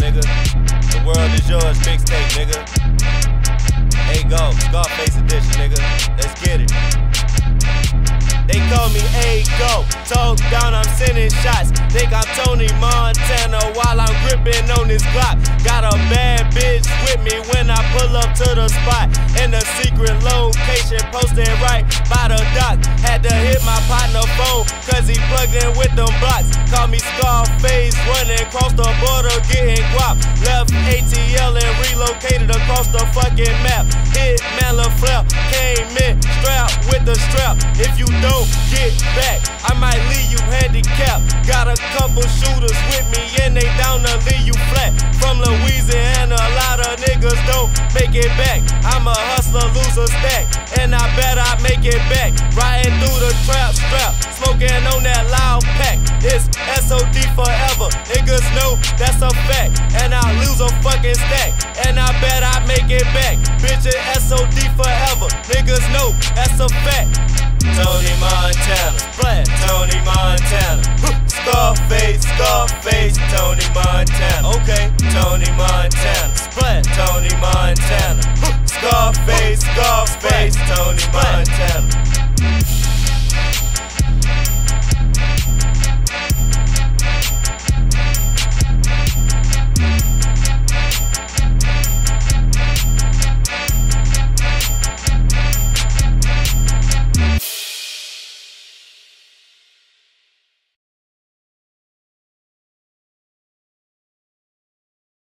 nigga. The world is yours, mixtape, nigga. Hey, go, Scarface edition, nigga. Let's get it. They call me A Goff. Talk down, I'm sending shots. Think I'm Tony Montana while I'm gripping on this Glock. Got a bad bitch with me when I pull up to the spot. In a secret location, posted right by the dock. Had to hit my partner phone, cause he plugged in with them blocks. Call me Scarface, running across the border, getting guap. Left ATL and relocated across the fucking map. Hit Man LaFleur, came in, strapped with the strap. If you don't get back, I might leave you handicapped. Got a couple shooters with me, and they down to leave you flat. From Louisiana, a lot of niggas don't make it back. I'm a hustler, loser stack, and I bet I make it back. Riding through that's a fact. And I lose a fucking stack, and I bet I make it back. Bitch, it's SOD forever, niggas know that's a fact. Tony Montana, Splat, Tony Montana, Scarface, Scarface, Tony Montana. Okay, Tony Montana, Splat, Tony Montana, Scarface, Scarface, Tony Montana.